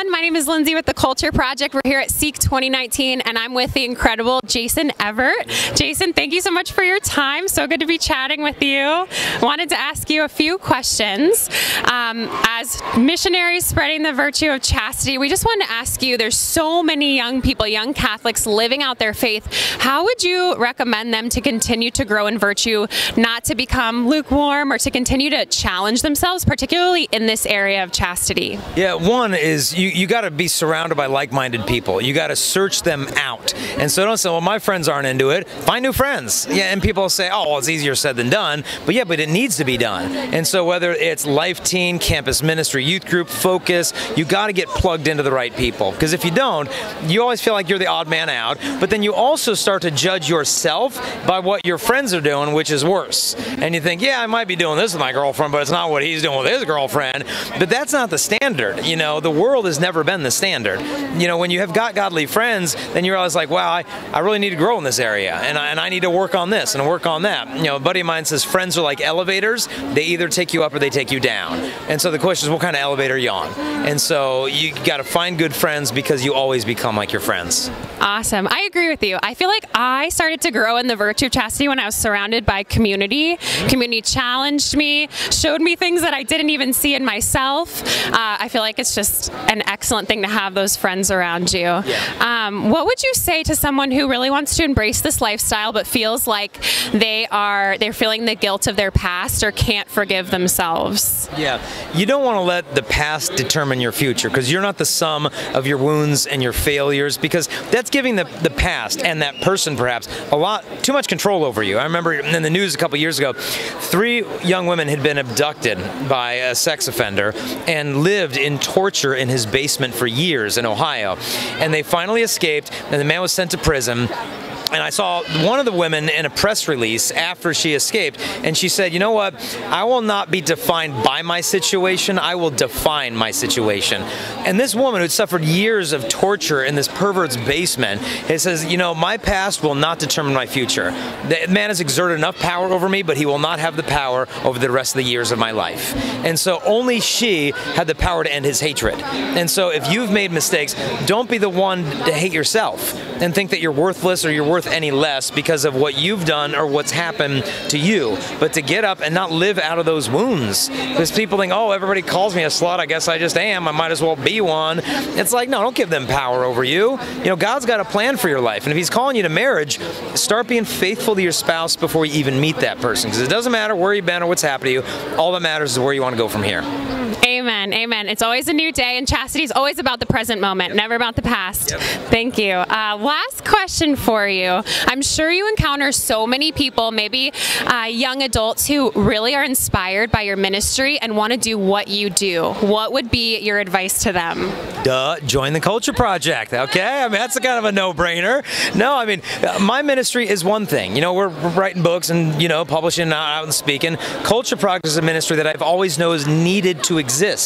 everyone. My name is Lindsay with the Culture Project. We're here at Seek 2019, and I'm with the incredible Jason Evert. Jason, thank you so much for your time. So good to be chatting with you. Wanted to ask you a few questions. Um, as missionaries spreading the virtue of chastity, we just wanted to ask you there's so many young people, young Catholics living out their faith. How would you recommend them to continue to grow in virtue, not to become lukewarm or to continue to challenge themselves, particularly in this area of chastity? Yeah, one is you, you got to be surrounded by like minded people. You got to search them out. And so don't say, well, my friends aren't into it. Find new friends. Yeah, and people say, oh, well, it's easier said than done. But yeah, but it needs to be done. And so whether it's Life Teen, Campus Ministry, Youth Group, Focus, you got to get plugged into the right people. Because if you don't, you always feel like you're the odd man out. But then you also start to judge yourself by what your friends are doing, which is worse. And you think, yeah, I might be doing this with my girlfriend, but it's not what he's doing with his girlfriend. But that's not the standard. You know, the world never been the standard. You know, when you have got godly friends, then you realize like, wow, I, I really need to grow in this area, and I, and I need to work on this and work on that. You know, a buddy of mine says friends are like elevators; they either take you up or they take you down. And so the question is, what kind of elevator are you on? And so you got to find good friends because you always become like your friends. Awesome. I agree with you. I feel like I started to grow in the virtue of chastity when I was surrounded by community. Community challenged me, showed me things that I didn't even see in myself. Uh, I feel like it's just an excellent thing to have those friends around you. Um, what would you say to someone who really wants to embrace this lifestyle but feels like they are they're feeling the guilt of their past or can't forgive themselves? Yeah, you don't want to let the past determine your future because you're not the sum of your wounds and your failures because that's giving the, the past and that person perhaps a lot too much control over you. I remember in the news a couple years ago, three young women had been abducted by a sex offender and lived in torture in his basement for years in Ohio. And they finally escaped, and the man was sent to prison and I saw one of the women in a press release after she escaped, and she said, "You know what? I will not be defined by my situation. I will define my situation." And this woman who'd suffered years of torture in this pervert's basement, it says, "You know, my past will not determine my future. The man has exerted enough power over me, but he will not have the power over the rest of the years of my life." And so only she had the power to end his hatred. And so if you've made mistakes, don't be the one to hate yourself and think that you're worthless or you're worth any less because of what you've done or what's happened to you, but to get up and not live out of those wounds. Because people think, oh, everybody calls me a slut. I guess I just am. I might as well be one. It's like, no, don't give them power over you. You know, God's got a plan for your life. And if He's calling you to marriage, start being faithful to your spouse before you even meet that person. Because it doesn't matter where you've been or what's happened to you. All that matters is where you want to go from here. Amen. Amen. It's always a new day, and chastity is always about the present moment, never about the past. Yep. Thank you. Uh, last question for you. I'm sure you encounter so many people, maybe uh, young adults, who really are inspired by your ministry and want to do what you do. What would be your advice to them? Duh, join the Culture Project, okay? I mean, that's a kind of a no brainer. No, I mean, uh, my ministry is one thing. You know, we're, we're writing books and, you know, publishing out and speaking. Culture Project is a ministry that I've always known is needed to exist,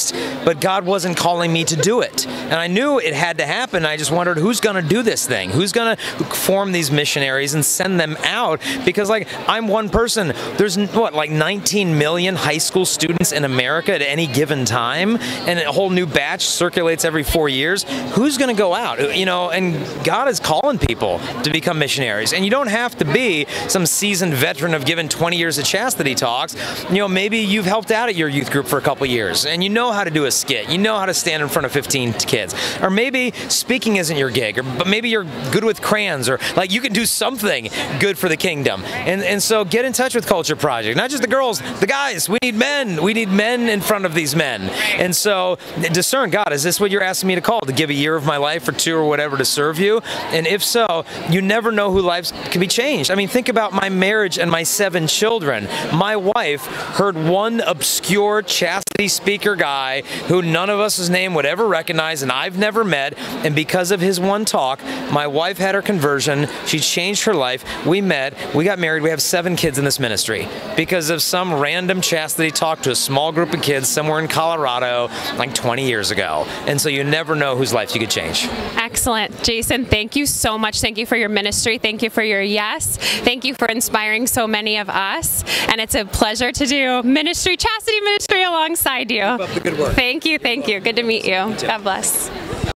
but God wasn't calling me to do it. And I knew it had to happen. I just wondered who's going to do this thing? Who's going to form these missionaries and send them out? Because, like, I'm one person. There's, what, like 19 million high school students in America at any given time, and a whole new batch circulates every four years. Who's going to go out? Uh, you know, and God is calling people to become missionaries. And you don't have to be some seasoned veteran of given 20 years of chastity talks. You know, maybe you've helped out at your youth group for a couple years and you know how to do a skit. You know how to stand in front of 15 kids. Or maybe speaking isn't your gig, or but maybe you're good with crayons, or like you can do something good for the kingdom. And and so get in touch with Culture Project. Not just the girls, the guys. We need men. We need men in front of these men. And so discern, God, is this what you're asking me to call? To give a year of my life or two or whatever to serve you? And if so, you never know who lives can be changed. I mean, think about my marriage and my seven children. My wife heard one obscure chastity speaker guy who none of us' name would ever recognize and I've never met. And because of his one talk, my wife had her conversion. She changed her life. We met. We got married. We have seven kids in this ministry because of some random chastity talk to a small group of kids somewhere in Colorado like 20 years ago. And so you never know whose life you could change. Excellent. Jason, thank you so much. Thank you for your ministry. Thank you for your yes. Thank you for inspiring so many of us. And it's a pleasure to do ministry, chastity ministry alongside you. up the good work. Thank you, thank you. Good to meet you. God bless.